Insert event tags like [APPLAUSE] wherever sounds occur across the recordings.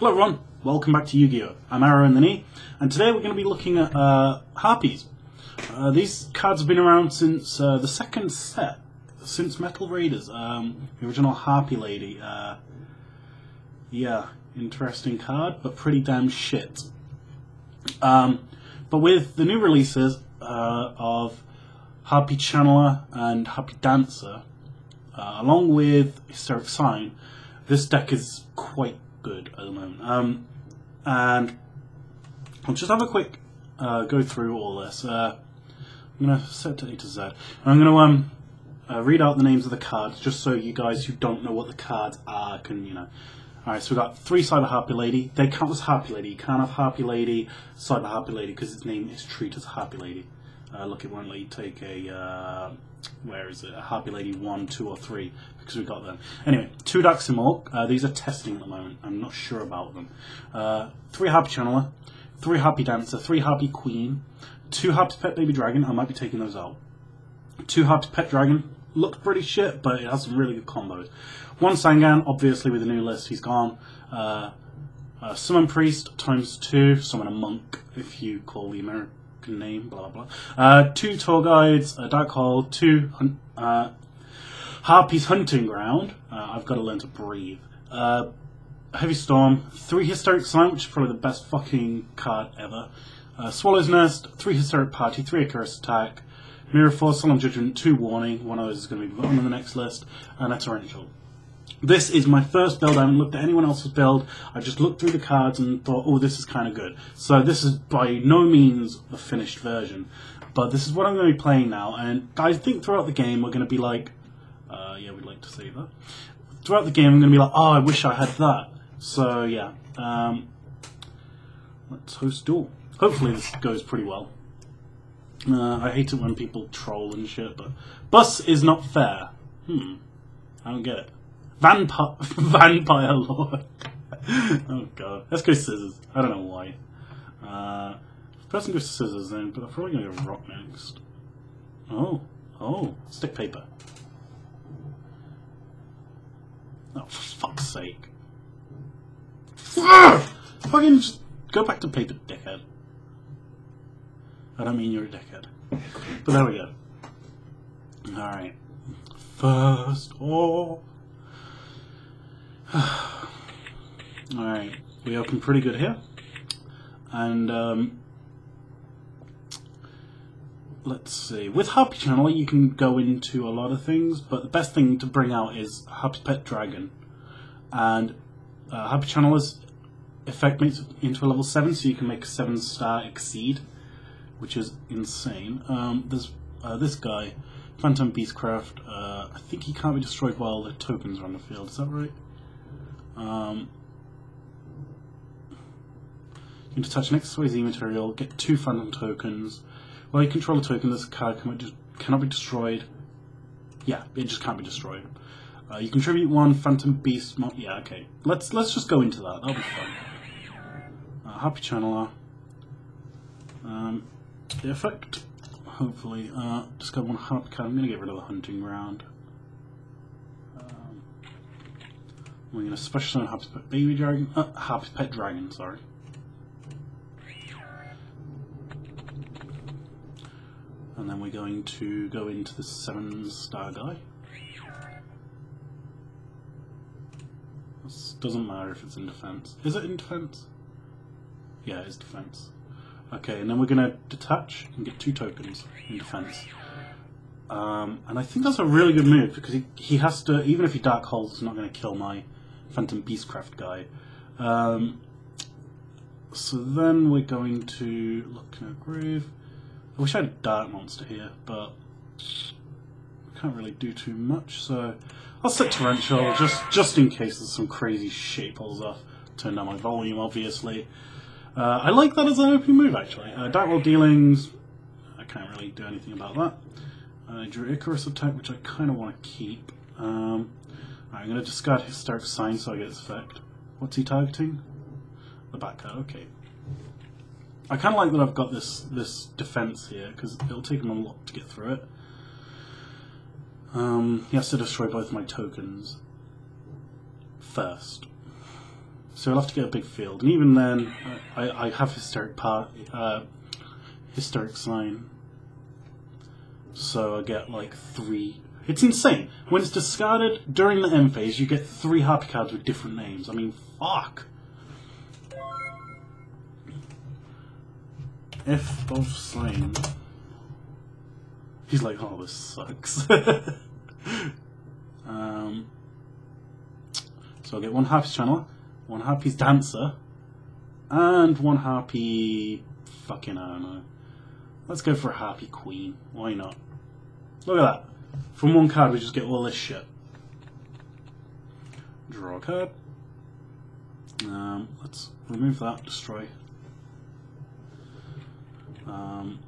Hello everyone, welcome back to Yu-Gi-Oh! I'm Arrow in the Knee, and today we're going to be looking at uh, Harpies. Uh, these cards have been around since uh, the second set, since Metal Raiders, um, the original Harpy Lady. Uh, yeah, interesting card, but pretty damn shit. Um, but with the new releases uh, of Harpy Channeler and Harpy Dancer, uh, along with Hysteric Sign, this deck is quite good at the moment. Um, and I'll just have a quick uh, go through all this. Uh, I'm going to set to A to Z. I'm going to um, uh, read out the names of the cards just so you guys who don't know what the cards are can, you know. Alright, so we've got three Cyber Harpy Lady. They count as Harpy Lady. You can't have Harpy Lady, Cyber Harpy Lady because its name is treated as Harpy Lady. Uh, look, it won't let you take a, uh, where is it, a Harpy Lady 1, 2 or 3, because we got them. Anyway, two Daximorg, uh, these are testing at the moment, I'm not sure about them. Uh, three Harpy Channeler, three Harpy Dancer, three Harpy Queen, two Harpy Pet Baby Dragon, I might be taking those out. Two Harpy Pet Dragon, looks pretty shit, but it has some really good combos. One Sangan, obviously with the new list, he's gone. Uh, uh, Summon Priest times two, Summoner Monk, if you call the American name, blah blah blah. Uh, two tour guides, a dark hole, two uh, harpies hunting ground. Uh, I've got to learn to breathe. Uh, heavy storm, three Hysteric sign, which is probably the best fucking card ever. Uh, Swallow's Nest, three Hysteric party, three Icarus Attack. Mirror Force, Solemn Judgment, two warning. One of those is going to be on the next list, and a torrential. This is my first build. I haven't looked at anyone else's build. I just looked through the cards and thought, oh, this is kind of good. So this is by no means the finished version, but this is what I'm going to be playing now. And I think throughout the game we're going to be like, uh, yeah, we'd like to say that. Throughout the game I'm going to be like, oh, I wish I had that. So yeah, um, let's host duel. Hopefully this goes pretty well. Uh, I hate it when people troll and shit, but bus is not fair. Hmm, I don't get it. Vampire, [LAUGHS] Vampire Lord. oh god. Let's go scissors. I don't know why. Uh, person goes scissors then, but I'm probably to go rock next. Oh. Oh. Stick paper. Oh, for fuck's sake. Fucking just go back to paper, dickhead. I don't mean you're a dickhead. But there we go. Alright. First oh. [SIGHS] Alright, we are open pretty good here. And um, let's see. With Harpy Channel, you can go into a lot of things, but the best thing to bring out is Harpy Pet Dragon. And uh, Harpy Channeler's effect makes it into a level 7, so you can make a 7 star XYZ, which is insane. Um, there's uh, this guy, Phantom Beastcraft. Uh, I think he can't be destroyed while the tokens are on the field, is that right? Um, you can detach an XYZ material, get two phantom tokens. While you control a token, this card cannot be destroyed. Yeah, it just can't be destroyed. Uh, you contribute one phantom beast. Yeah, okay. Let's let's just go into that. That'll be fun. Uh, Harpy Channeler. Um, the effect. Hopefully, uh, discover one card. I'm gonna get rid of the hunting ground. We're going to special summon Harpy Pet Baby Dragon, uh, Harpy Pet Dragon, sorry. And then we're going to go into the seven star guy. This doesn't matter if it's in defense. Is it in defense? Yeah, it's defense. Okay, and then we're going to detach and get two tokens in defense. Um, and I think that's a really good move because he, he has to, even if he dark holds, it's not going to kill my Phantom Beastcraft guy. Um, so then we're going to look in a groove. I wish I had a Dark Monster here, but I can't really do too much, so I'll set Torrential just, just in case there's some crazy shit pulls off. Turn down my volume, obviously. Uh, I like that as an OP move, actually. Uh, Dark World Dealings, I can't really do anything about that. I uh, drew Icarus Attack, which I kind of want to keep. Um, I'm going to discard Hysteric Sign so I get its effect. What's he targeting? The back okay. I kind of like that I've got this this defense here, because it'll take him a lot to get through it. Um, he has to destroy both my tokens first. so I'll have to get a big field. And even then, I, I have hysteric part, uh, hysteric sign. So I get like three. It's insane. When it's discarded during the end phase, you get three Harpy cards with different names. I mean, fuck. If of sign. He's like, oh, this sucks. [LAUGHS] um, so I'll get one Harpy's Channeler, one Harpy's Dancer, and one Harpy. Fucking, I don't know. Let's go for a Harpy Queen. Why not? Look at that. From one card, we just get all this shit. Draw a card. Um, let's remove that, destroy. Um,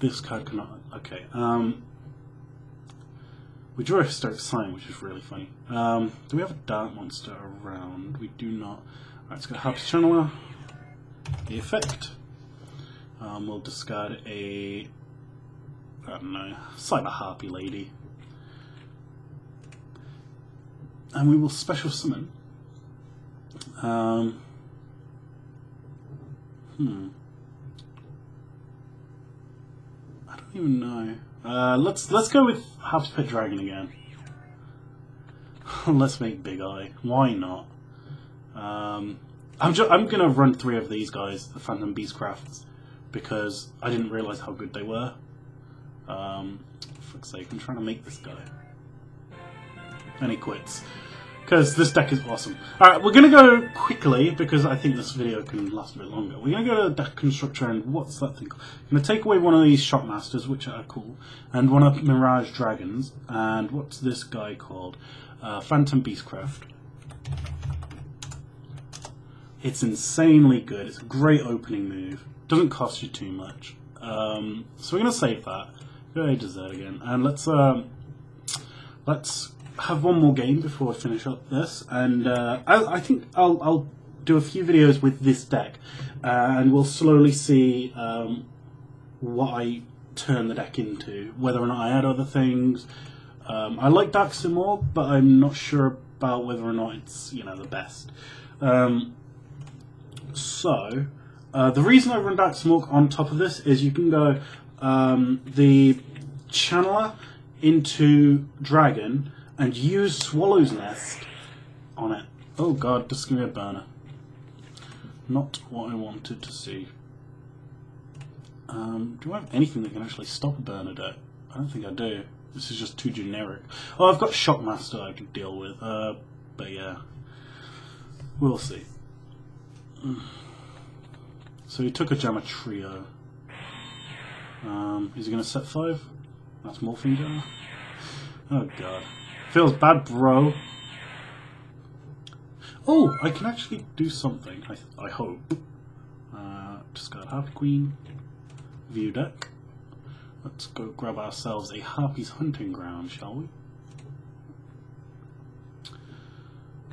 this card cannot. Okay. Um, we draw a hysteric sign, which is really funny. Um, do we have a dark monster around? We do not. Let's go Harpy's Channeler. The effect. Um, we'll discard a. I don't know. Cyber Harpy Lady. And we will special summon. Um, hmm. I don't even know. Uh, let's let's go with Harp's Pet Dragon again. [LAUGHS] let's make Big Eye. Why not? Um, I'm ju I'm gonna run three of these guys, the Phantom Beastcrafts, because I didn't realize how good they were. Um, fuck's sake, I'm trying to make this guy. And he quits because this deck is awesome. Alright, we're to go quickly, because I think this video can last a bit longer. We're to go to deck constructor, and what's that thing called? I'm to take away one of these Shockmasters, which are cool, and one of Mirage Dragons, and what's this guy called? Uh, Phantom Beastcraft. It's insanely good. It's a great opening move. Doesn't cost you too much. Um, so we're going to save that. Go A to Z again, and let's um, let's have one more game before I finish up this, and uh, I, I, think I'll, I'll, do a few videos with this deck, uh, and we'll slowly see um, what I turn the deck into, whether or not I add other things. Um, I like Dark more, but I'm not sure about whether or not it's you know the best. Um, so uh, the reason I run Dark Smoke on top of this is you can go um, the channeler into dragon and use Swallow's Nest on it. Oh god, just give me a burner. Not what I wanted to see. Um, do I have anything that can actually stop a Bernadette? I don't think I do. This is just too generic. Oh, I've got Shockmaster I can deal with. Uh, but yeah. We'll see. So he took a Gematria. Um, is he going to set 5? That's Morphing Jammer. Oh god. Feels bad, bro. Oh, I can actually do something, I, I hope. Uh, discard Harpy Queen. View deck. Let's go grab ourselves a Harpy's Hunting Ground, shall we?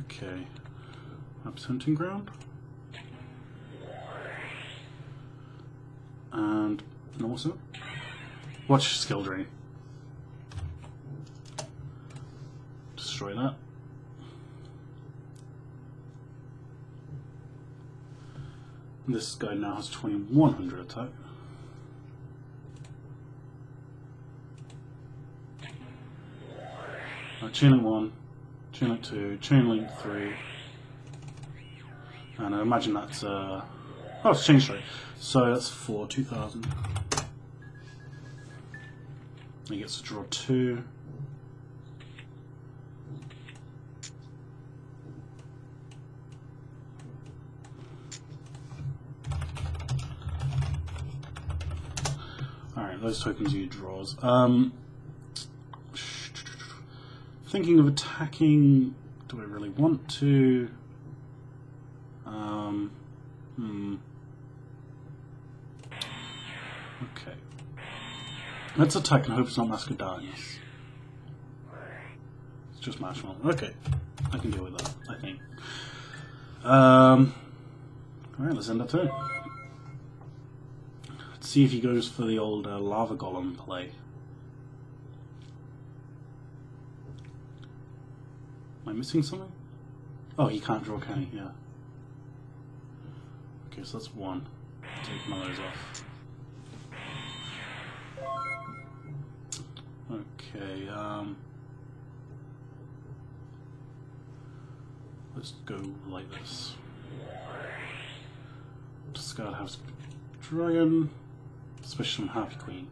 Okay. Harpy's Hunting Ground. And also, watch skill drain. destroy that. This guy now has 2100 attack. Uh, chain link 1, chain link 2, chain link 3. And I imagine that's, uh, oh, it's chain straight. So that's 4, 2000. He gets to draw 2. Alright, those tokens you draws. Um, thinking of attacking. Do I really want to? Um, hmm. Okay. Let's attack and hope it's not Masquerades. It's just Marshmallow. Okay. I can deal with that, I think. Um, Alright, let's end that turn Let's see if he goes for the old uh, lava golem play. Am I missing something? Oh, he can't draw, can he? Yeah. Okay, so that's one. Take one of those off. Okay, um... Let's go like this. Discard House Dragon, Special Harpy Queen.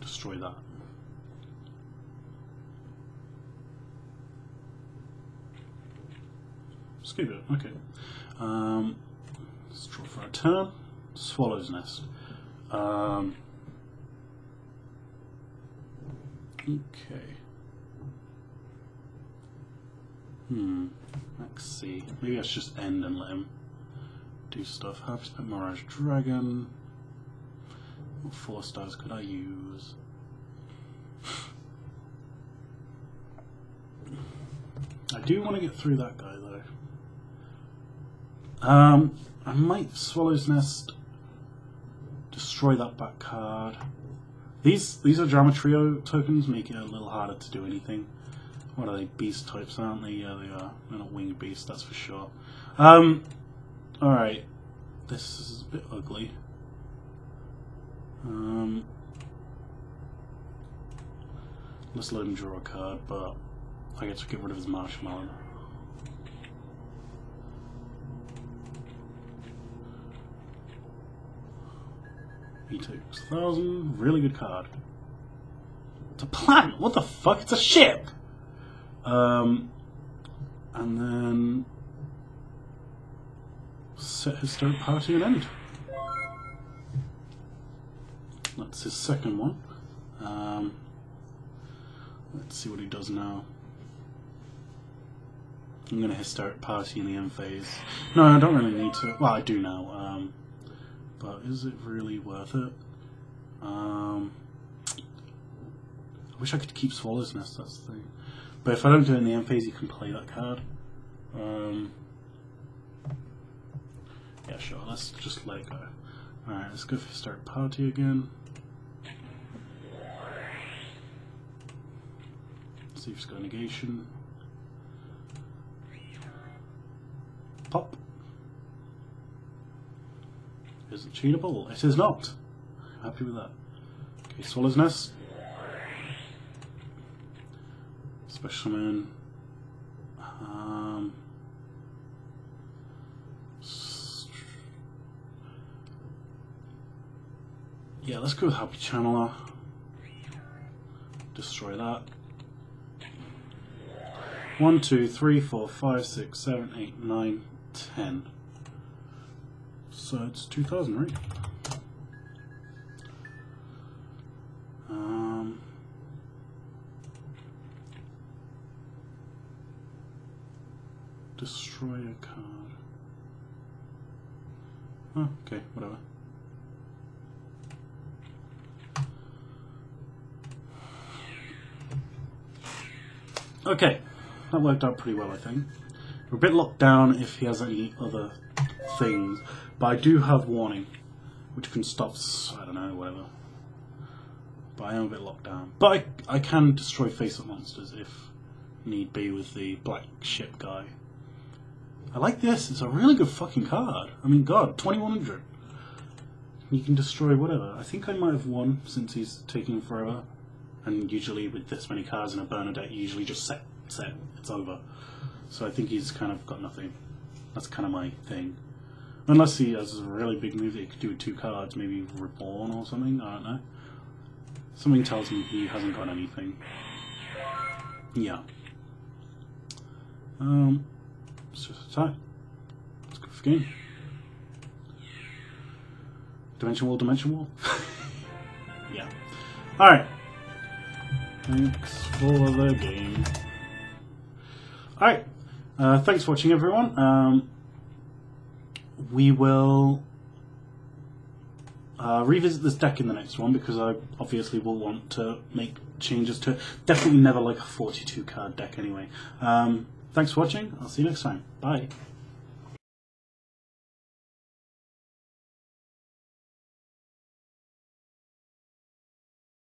Destroy that. Skip it, okay. Um, let's draw for a turn. Swallow's Nest. Um, okay. Hmm. Let's see. Maybe I should just end and let him do stuff. Harpy Spec Mirage Dragon. What four stars could I use? [SIGHS] I do want to get through that guy. Um, I might Swallow's Nest destroy that back card. These these are Drama Trio tokens, make it a little harder to do anything. What are they? Beast types, aren't they? Yeah, they are. They're not winged beasts, that's for sure. Um, alright. This is a bit ugly. Um, let's let him draw a card, but I get to get rid of his marshmallow. He takes a thousand. Really good card. It's a planet. What the fuck? It's a ship. Um, and then set his start party and end. That's his second one. Um, let's see what he does now. I'm to hysteric party in the end phase. No, I don't really need to. Well, I do now. Um, but is it really worth it? Um, I wish I could keep Swallow's Nest, that's the thing. But if I don't do it in the end phase, you can play that card. Um, yeah, sure, let's just let go. Alright, let's go for start party again. See if it's got negation. Pop. Is it cheatable? It is not. Happy with that. Okay, Swallow's Nest. Specialman. Um, yeah, let's go with Harpy Channeler. Destroy that. One, two, three, four, five, six, seven, eight, nine, ten. So it's 2000, right? Um, destroy a card. Oh, okay, whatever. Okay, that worked out pretty well, I think. We're a bit locked down if he has any other things, but I do have warning, which can stop, I don't know, whatever. But I am a bit locked down. But I, I can destroy face-up monsters if need be with the black ship guy. I like this, it's a really good fucking card. I mean, god, 2100. You can destroy whatever. I think I might have won since he's taking forever. And usually with this many cards in a deck, you usually just set, set, it's over. So I think he's kind of got nothing. That's kind of my thing. Unless he has a really big move that he could do with two cards, maybe Reborn or something, I don't know. Something tells me he hasn't got anything. Yeah. Um, it's just a tie. Let's go for game. Dimension Wall, Dimension Wall? [LAUGHS] yeah. Alright. Thanks for the game. Alright. Uh, thanks for watching, everyone. Um, we will uh, revisit this deck in the next one because I obviously will want to make changes to it. Definitely never like a 42 card deck anyway. Um, thanks for watching. I'll see you next time. Bye.